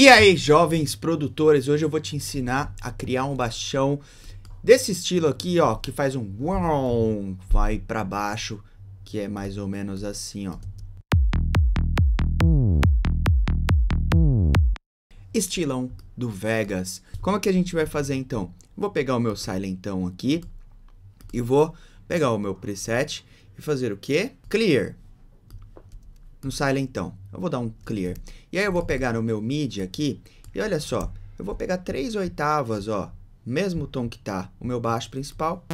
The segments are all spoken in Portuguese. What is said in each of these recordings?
E aí, jovens produtores, hoje eu vou te ensinar a criar um baixão desse estilo aqui, ó, que faz um vai para baixo, que é mais ou menos assim, ó. Estilão do Vegas. Como é que a gente vai fazer então? Vou pegar o meu silentão aqui e vou pegar o meu preset e fazer o que? Clear no Silentão. Eu vou dar um clear. E aí eu vou pegar o meu MIDI aqui e olha só, eu vou pegar três oitavas, ó, mesmo tom que tá o meu baixo principal.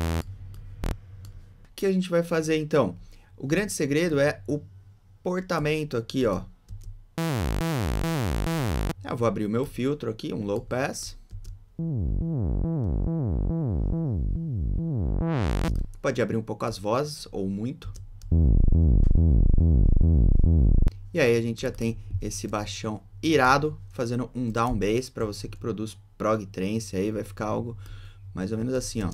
O que a gente vai fazer então? O grande segredo é o portamento aqui, ó. Eu vou abrir o meu filtro aqui, um low pass. Pode abrir um pouco as vozes ou muito. E aí a gente já tem esse baixão irado fazendo um down bass para você que produz prog trance aí vai ficar algo mais ou menos assim, ó.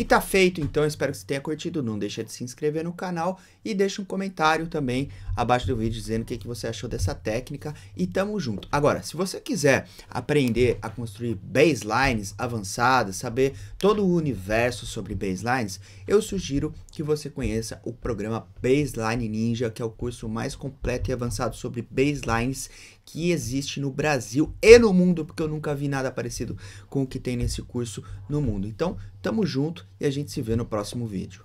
E tá feito, então espero que você tenha curtido. Não deixa de se inscrever no canal e deixa um comentário também abaixo do vídeo dizendo o que, que você achou dessa técnica e tamo junto. Agora, se você quiser aprender a construir baselines avançadas, saber todo o universo sobre baselines, eu sugiro que você conheça o programa Baseline Ninja, que é o curso mais completo e avançado sobre baselines que existe no Brasil e no mundo, porque eu nunca vi nada parecido com o que tem nesse curso no mundo. Então, tamo junto e a gente se vê no próximo vídeo.